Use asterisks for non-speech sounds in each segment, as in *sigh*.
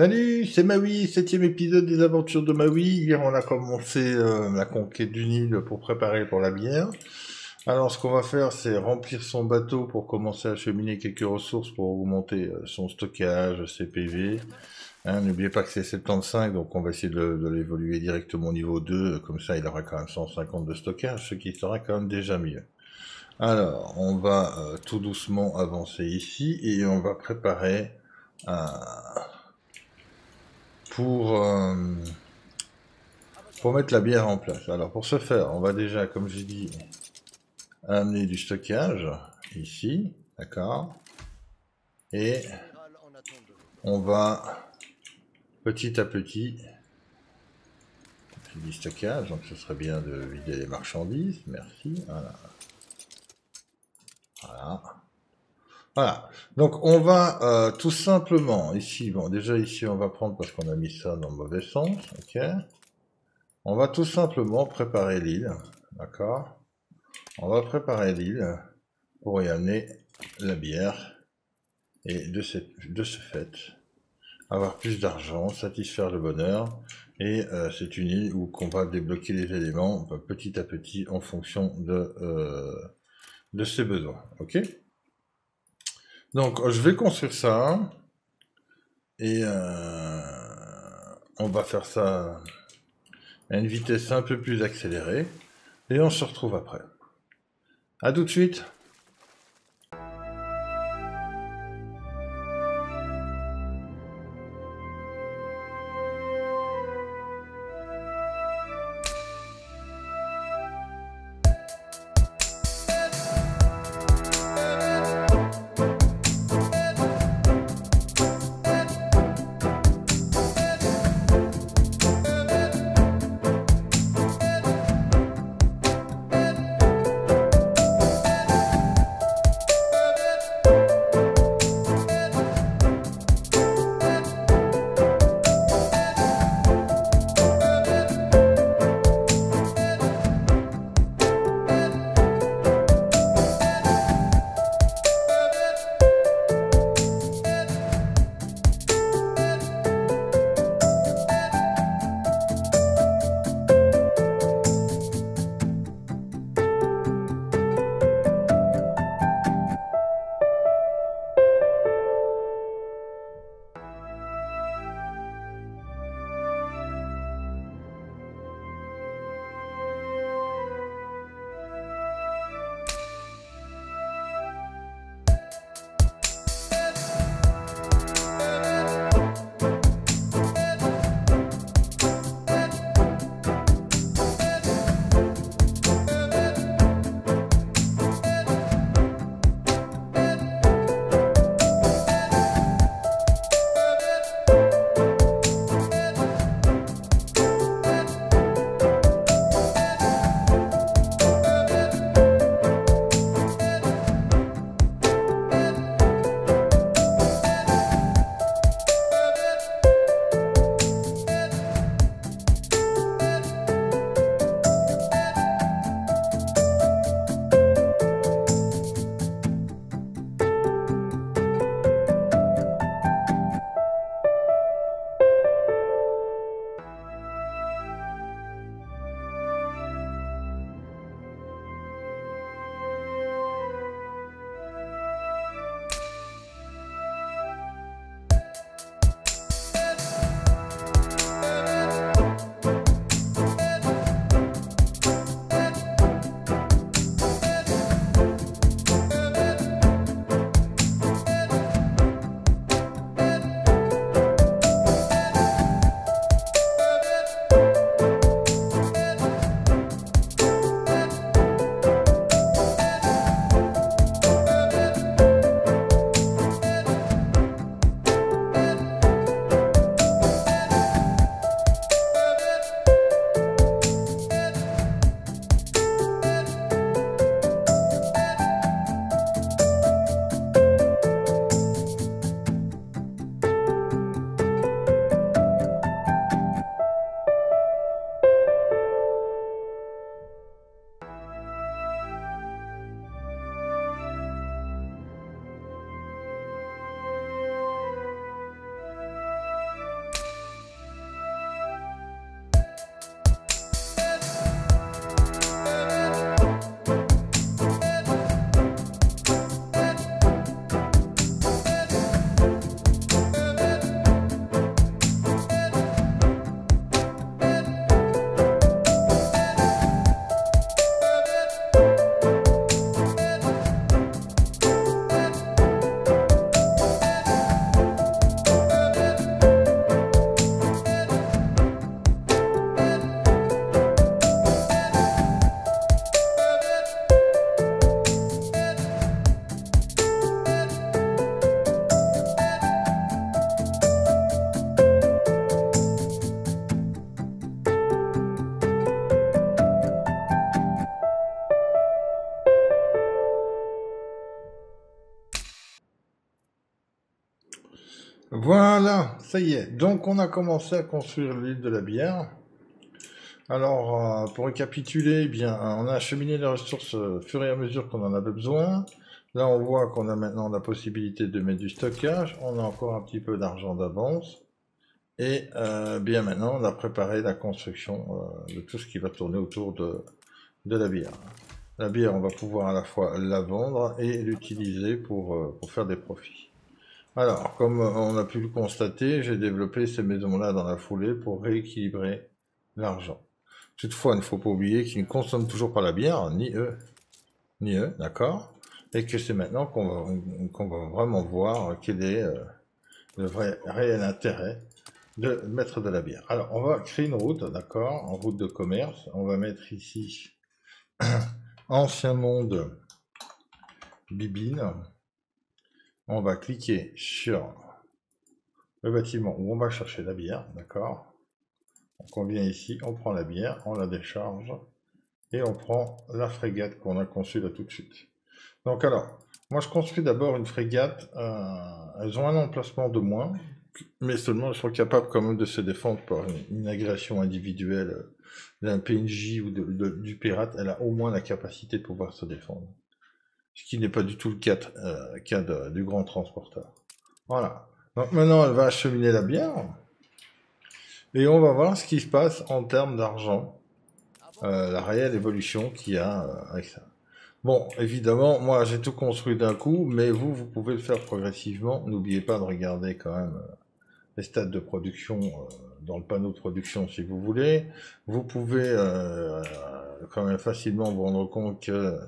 Salut, c'est Maui, septième épisode des aventures de Maui. Hier, on a commencé euh, la conquête du Nil pour préparer pour la bière. Alors, ce qu'on va faire, c'est remplir son bateau pour commencer à cheminer quelques ressources pour augmenter euh, son stockage, ses PV. Hein, N'oubliez pas que c'est 75, donc on va essayer de, de l'évoluer directement au niveau 2. Comme ça, il aura quand même 150 de stockage, ce qui sera quand même déjà mieux. Alors, on va euh, tout doucement avancer ici et on va préparer un pour, euh, pour mettre la bière en place. Alors pour ce faire, on va déjà, comme j'ai dit, amener du stockage ici, d'accord Et on va petit à petit du stockage, donc ce serait bien de vider les marchandises, merci, voilà. Voilà. Voilà. Donc on va euh, tout simplement ici, bon déjà ici on va prendre parce qu'on a mis ça dans le mauvais sens, ok. On va tout simplement préparer l'île, d'accord. On va préparer l'île pour y amener la bière et de, cette, de ce fait avoir plus d'argent, satisfaire le bonheur et euh, c'est une île où qu'on va débloquer les éléments petit à petit en fonction de, euh, de ses besoins, ok. Donc, je vais construire ça. Et euh, on va faire ça à une vitesse un peu plus accélérée. Et on se retrouve après. A tout de suite Voilà, ça y est. Donc on a commencé à construire l'île de la bière. Alors, euh, pour récapituler, eh bien, on a acheminé les ressources au fur et à mesure qu'on en avait besoin. Là, on voit qu'on a maintenant la possibilité de mettre du stockage. On a encore un petit peu d'argent d'avance. Et euh, bien maintenant, on a préparé la construction euh, de tout ce qui va tourner autour de, la bière. La bière, on va pouvoir à la fois la vendre et l'utiliser pour faire des profits. Alors, comme on a pu le constater, j'ai développé ces maisons-là dans la foulée pour rééquilibrer l'argent. Toutefois, il ne faut pas oublier qu'ils ne consomment toujours pas la bière, ni eux, ni eux, d'accord? Et que c'est maintenant qu'on va, vraiment voir quel est euh, le vrai, réel intérêt de mettre de la bière. Alors, on va créer une route, d'accord? En route de commerce. On va mettre ici *clears throat* Ancien Monde Bibine. On va cliquer sur le bâtiment où on va chercher la bière, d'accord? Donc on vient ici, on prend la bière, on la décharge, et on prend la frégate qu'on a conçue là tout de suite. Donc alors, moi je construis d'abord une frégate, euh, elles ont un emplacement de moins, mais seulement elles sont capables quand même de se défendre par une, agression individuelle d'un PNJ ou du pirate, elle a au moins la capacité de pouvoir se défendre. Ce qui n'est pas du tout le cas, euh, du grand transporteur. Voilà. Donc maintenant elle va acheminer la bière. Et on va voir ce qui se passe en termes d'argent, euh, la réelle évolution qu'il y a euh, avec ça. Bon, évidemment, moi j'ai tout construit d'un coup, mais vous, vous pouvez le faire progressivement. N'oubliez pas de regarder quand même les stades de production dans le panneau de production si vous voulez. Vous pouvez quand même facilement vous rendre compte que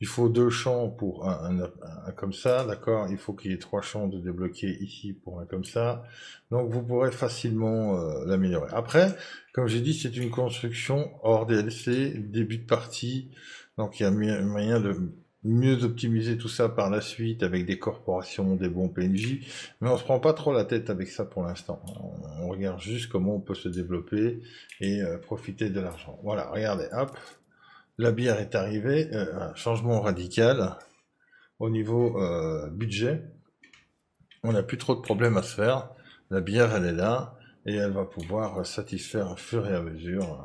il faut deux champs pour un, comme ça, d'accord? Il faut qu'il y ait trois champs de débloquer ici pour un comme ça. Donc vous pourrez facilement euh, l'améliorer. Après, comme j'ai dit, c'est une construction hors DLC, début de partie. Donc il y a moyen de mieux optimiser tout ça par la suite avec des corporations, des bons PNJ. Mais on se prend pas trop la tête avec ça pour l'instant. On, regarde juste comment on peut se développer et euh, profiter de l'argent. Voilà, regardez, hop la bière est arrivée, euh, changement radical au niveau euh, budget. On n'a plus trop de problèmes à se faire. La bière, elle est là et elle va pouvoir satisfaire au fur et à mesure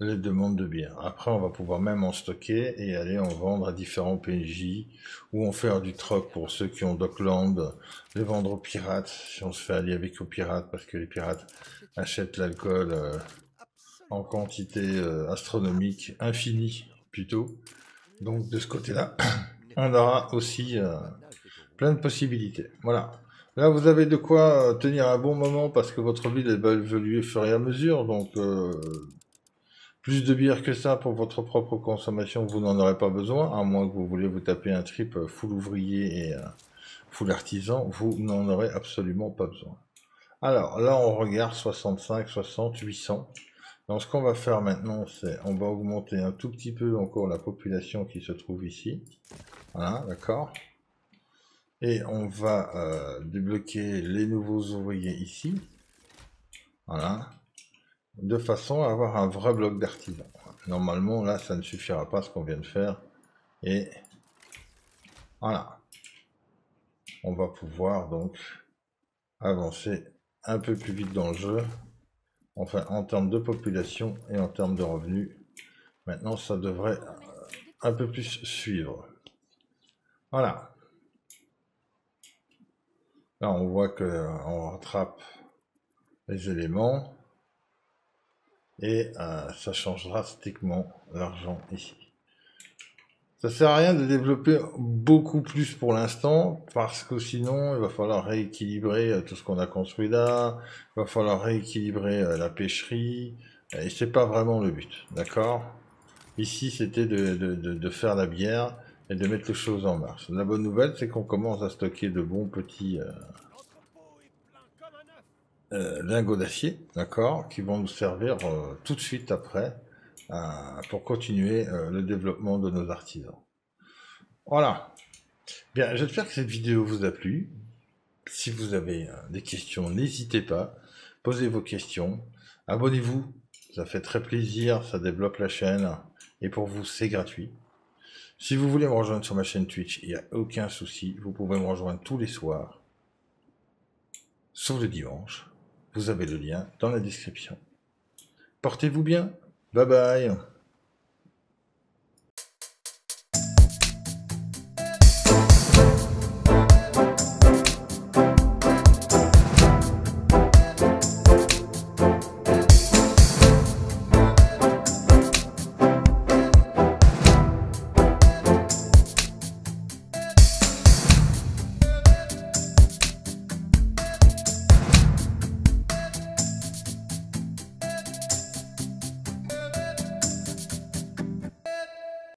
les demandes de bière. Après, on va pouvoir même en stocker et aller en vendre à différents PNJ ou en faire du troc pour ceux qui ont Dockland, les vendre aux pirates si on se fait allier avec aux pirates parce que les pirates achètent l'alcool euh, en quantité euh, astronomique, infinie plutôt. Donc de ce côté-là, *coughs* on aura aussi euh, plein de possibilités. Voilà. Là, vous avez de quoi tenir un bon moment parce que votre ville elle va évoluer au fur et à mesure. Donc, plus de bière que ça pour votre propre consommation, vous n'en aurez pas besoin, à moins que vous voulez vous taper un trip full ouvrier et full artisan, vous n'en aurez absolument pas besoin. Alors là, on regarde 65, 60, 800. Donc ce qu'on va faire maintenant, c'est on va augmenter un tout petit peu encore la population qui se trouve ici. Voilà, d'accord. Et on va euh, débloquer les nouveaux ouvriers ici. Voilà. De façon à avoir un vrai bloc d'artisans. Normalement, là, ça ne suffira pas ce qu'on vient de faire. Et voilà. On va pouvoir donc avancer un peu plus vite dans le jeu enfin en termes de population et en termes de revenus. Maintenant, ça devrait un peu plus suivre. Voilà. Là, on voit que on rattrape les éléments et euh, ça change drastiquement l'argent ici. Ça sert à rien de développer beaucoup plus pour l'instant, parce que sinon, il va falloir rééquilibrer euh, tout ce qu'on a construit là, il va falloir rééquilibrer euh, la pêcherie, et c'est pas vraiment le but, d'accord? Ici, c'était de, faire la bière et de mettre les choses en marche. La bonne nouvelle, c'est qu'on commence à stocker de bons petits lingots d'acier, d'accord, qui vont nous servir tout de suite après pour continuer euh, le développement de nos artisans. Voilà. Bien, j'espère que cette vidéo vous a plu. Si vous avez euh, des questions, n'hésitez pas. Posez vos questions. Abonnez-vous. Ça fait très plaisir. Ça développe la chaîne. Et pour vous, c'est gratuit. Si vous voulez me rejoindre sur ma chaîne Twitch, il n'y a aucun souci. Vous pouvez me rejoindre tous les soirs. sauf le dimanche. Vous avez le lien dans la description. Portez-vous bien. Bye bye.